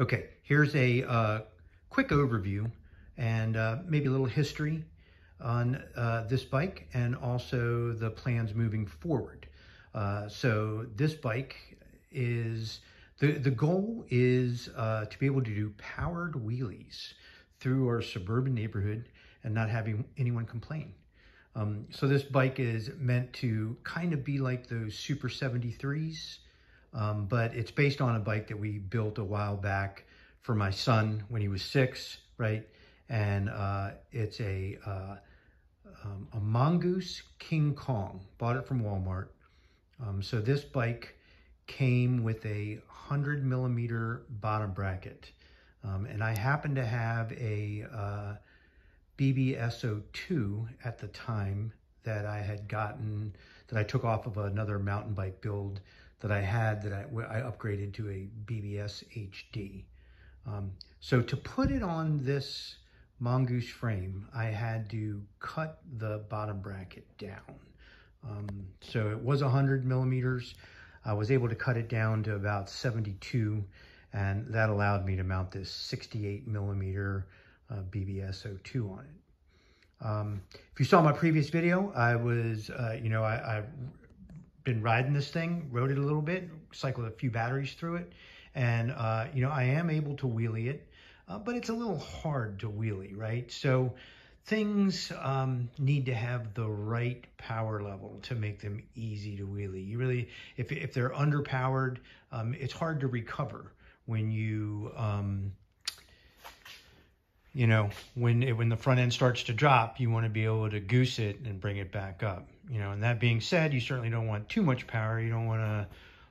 Okay, here's a uh, quick overview and uh, maybe a little history on uh, this bike and also the plans moving forward. Uh, so this bike is, the, the goal is uh, to be able to do powered wheelies through our suburban neighborhood and not having anyone complain. Um, so this bike is meant to kind of be like those Super 73s um, but it's based on a bike that we built a while back for my son when he was six, right? And uh, it's a, uh, um, a Mongoose King Kong, bought it from Walmart. Um, so this bike came with a 100 millimeter bottom bracket. Um, and I happened to have a uh, BBS02 at the time that I had gotten, that I took off of another mountain bike build that I had that I, I upgraded to a BBS HD. Um, so to put it on this Mongoose frame, I had to cut the bottom bracket down. Um, so it was 100 millimeters. I was able to cut it down to about 72, and that allowed me to mount this 68 millimeter uh, BBS02 on it. Um, if you saw my previous video, I was, uh, you know, I, I been riding this thing, rode it a little bit, cycled a few batteries through it. And, uh, you know, I am able to wheelie it, uh, but it's a little hard to wheelie, right? So things um, need to have the right power level to make them easy to wheelie. You really, if, if they're underpowered, um, it's hard to recover when you, um, you know, when it, when the front end starts to drop, you want to be able to goose it and bring it back up. You know, and that being said, you certainly don't want too much power. You don't want to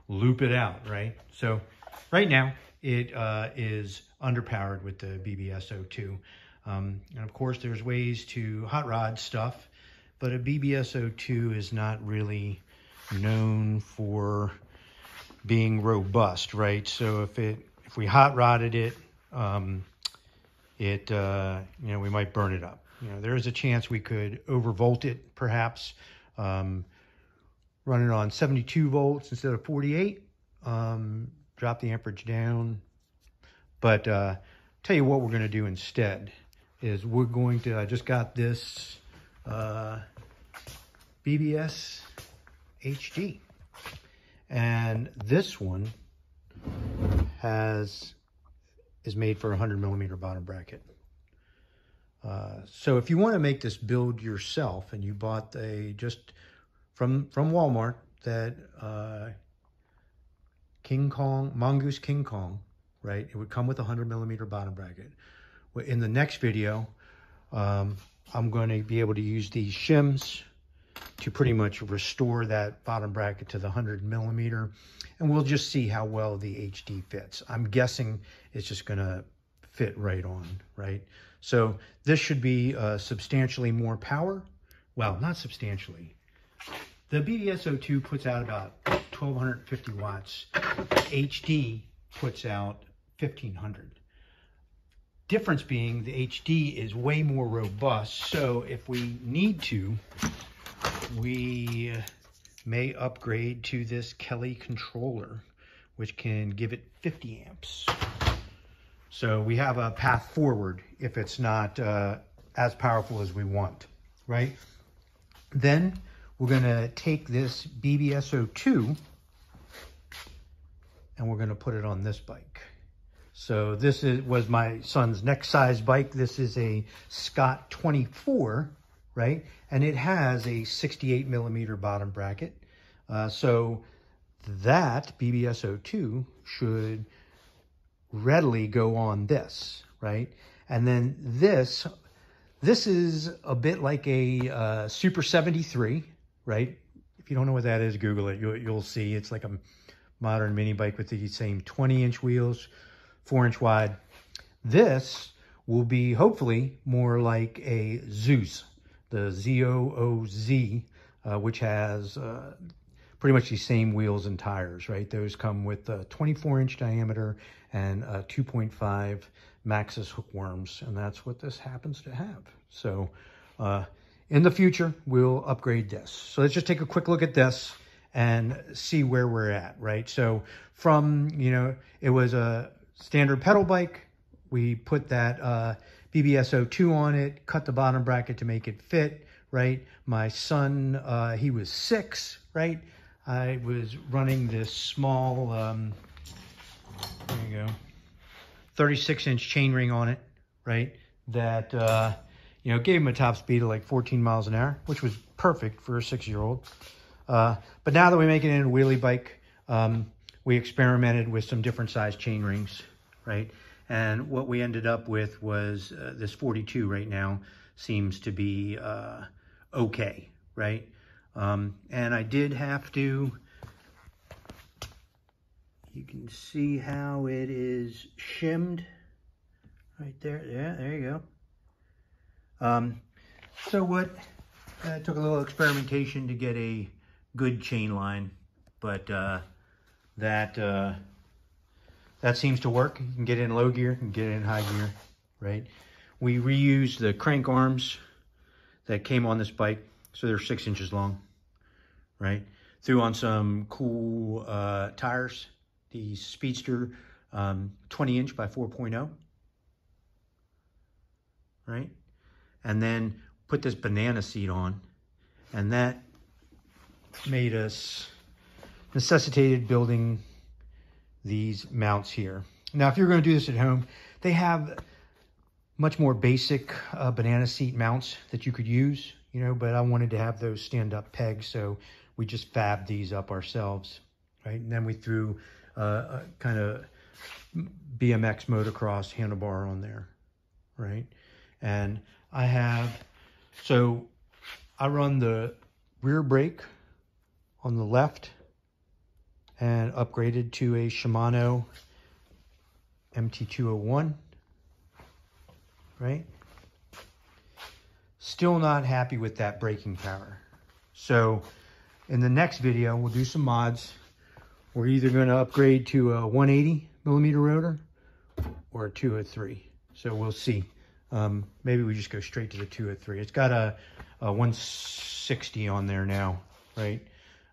loop it out, right? So right now it uh, is underpowered with the BBS02. Um, and of course, there's ways to hot rod stuff, but a BBS02 is not really known for being robust, right? So if it if we hot rodded it, um, it, uh, you know, we might burn it up. You know, there is a chance we could overvolt it, perhaps, um, run it on 72 volts instead of 48, um, drop the amperage down. But uh, tell you what we're going to do instead is we're going to, I just got this uh, BBS HD. And this one has is made for a 100 millimeter bottom bracket. Uh, so if you want to make this build yourself and you bought a just from from Walmart that uh, King Kong Mongoose King Kong, right? It would come with a 100 millimeter bottom bracket. In the next video, um, I'm going to be able to use these shims to pretty much restore that bottom bracket to the 100 millimeter. And we'll just see how well the HD fits. I'm guessing it's just going to fit right on, right? So this should be uh, substantially more power. Well, not substantially. The BBS02 puts out about 1250 watts. HD puts out 1500. Difference being the HD is way more robust. So if we need to, we may upgrade to this Kelly controller, which can give it 50 amps. So we have a path forward if it's not uh, as powerful as we want, right? Then we're gonna take this BBS02 and we're gonna put it on this bike. So this is, was my son's next size bike. This is a Scott 24 right? And it has a 68 millimeter bottom bracket. Uh, so that BBS02 should readily go on this, right? And then this, this is a bit like a uh, Super 73, right? If you don't know what that is, Google it. You'll, you'll see it's like a modern mini bike with the same 20 inch wheels, four inch wide. This will be hopefully more like a Zooz, the Z-O-O-Z, uh, which has uh, pretty much the same wheels and tires, right? Those come with a 24 inch diameter and 2.5 Maxxis hookworms, and that's what this happens to have. So uh, in the future, we'll upgrade this. So let's just take a quick look at this and see where we're at, right? So from, you know, it was a standard pedal bike. We put that uh, BBS02 on it, cut the bottom bracket to make it fit, right? My son, uh, he was six, right? I was running this small, um, there you go, 36 inch chainring on it, right? That, uh, you know, gave him a top speed of like 14 miles an hour, which was perfect for a six year old. Uh, but now that we make it into a wheelie bike, um, we experimented with some different size chain rings, right? And what we ended up with was uh, this 42 right now seems to be uh, okay, right? Um, and I did have to, you can see how it is shimmed right there. Yeah, there you go. Um, so what, uh, took a little experimentation to get a good chain line, but uh, that uh, that seems to work. You can get in low gear, you can get in high gear, right? We reused the crank arms that came on this bike, so they're six inches long, right? Threw on some cool uh, tires, the Speedster um, 20 inch by 4.0, right? And then put this banana seat on, and that made us necessitated building these mounts here. Now, if you're going to do this at home, they have much more basic uh, banana seat mounts that you could use, you know, but I wanted to have those stand-up pegs, so we just fabbed these up ourselves, right? And then we threw uh, a kind of BMX motocross handlebar on there, right? And I have, so I run the rear brake on the left and upgraded to a Shimano MT201, right? Still not happy with that braking power. So in the next video, we'll do some mods. We're either going to upgrade to a 180 millimeter rotor or a 203. So we'll see. Um, maybe we just go straight to the 203. It's got a, a 160 on there now, right?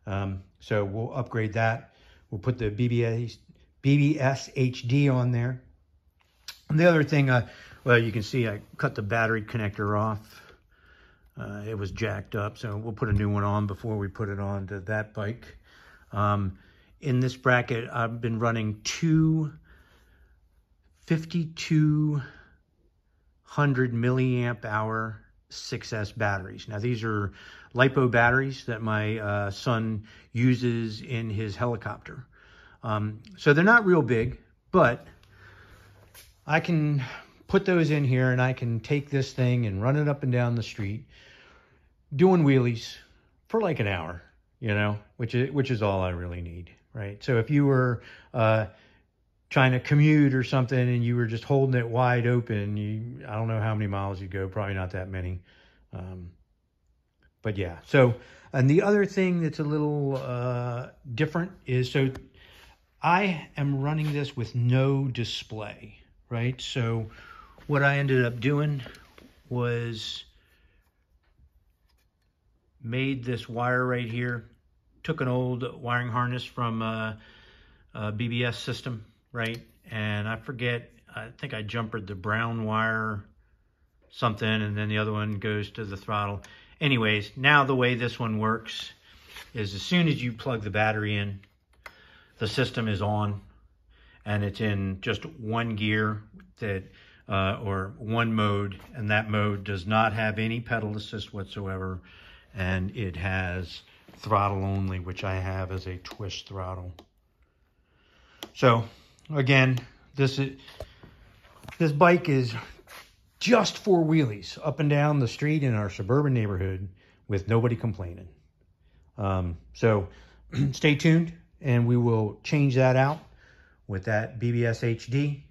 Um, so we'll upgrade that. We'll put the BBS, BBS HD on there. And the other thing, uh, well, you can see I cut the battery connector off. Uh, it was jacked up, so we'll put a new one on before we put it on to that bike. Um, in this bracket, I've been running two 5200 milliamp hour 6S batteries. Now, these are LiPo batteries that my uh, son uses in his helicopter. Um, so they're not real big, but I can put those in here and I can take this thing and run it up and down the street doing wheelies for like an hour, you know, which is, which is all I really need, right? So if you were uh, trying to commute or something and you were just holding it wide open, you I don't know how many miles you go, probably not that many. Um, but yeah, so, and the other thing that's a little uh, different is, so I am running this with no display, right? So what I ended up doing was made this wire right here, took an old wiring harness from uh, uh, a, a BBS system, right? And I forget, I think I jumpered the brown wire something and then the other one goes to the throttle. Anyways, now the way this one works is as soon as you plug the battery in, the system is on and it's in just one gear that uh, or one mode and that mode does not have any pedal assist whatsoever and it has throttle only which I have as a twist throttle. So again this is this bike is just for wheelies up and down the street in our suburban neighborhood with nobody complaining. Um, so stay tuned and we will change that out with that BBS HD.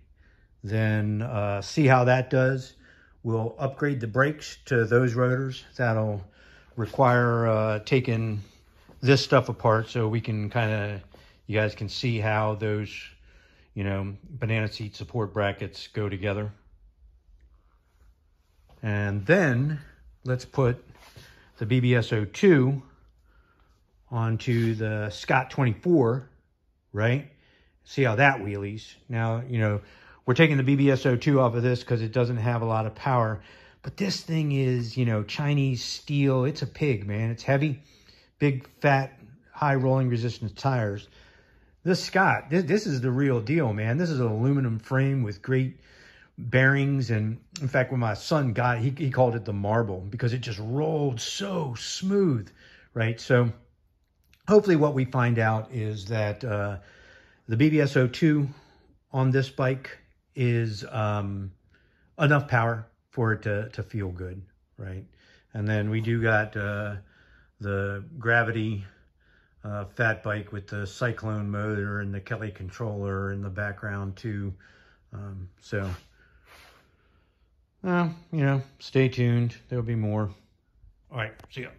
Then uh, see how that does. We'll upgrade the brakes to those rotors. That'll require uh, taking this stuff apart so we can kind of, you guys can see how those, you know, banana seat support brackets go together. And then let's put the BBS02 onto the Scott 24, right? see how that wheelies. Now, you know, we're taking the BBS02 off of this because it doesn't have a lot of power. But this thing is, you know, Chinese steel. It's a pig, man. It's heavy, big, fat, high rolling resistance tires. This Scott, this, this is the real deal, man. This is an aluminum frame with great bearings. And in fact, when my son got it, he, he called it the marble because it just rolled so smooth, right? So hopefully what we find out is that uh, the BBS02 on this bike is um, enough power for it to, to feel good, right? And then we do got uh, the Gravity uh, fat bike with the Cyclone motor and the Kelly controller in the background too. Um, so, uh, you know, stay tuned. There'll be more. All right, see ya.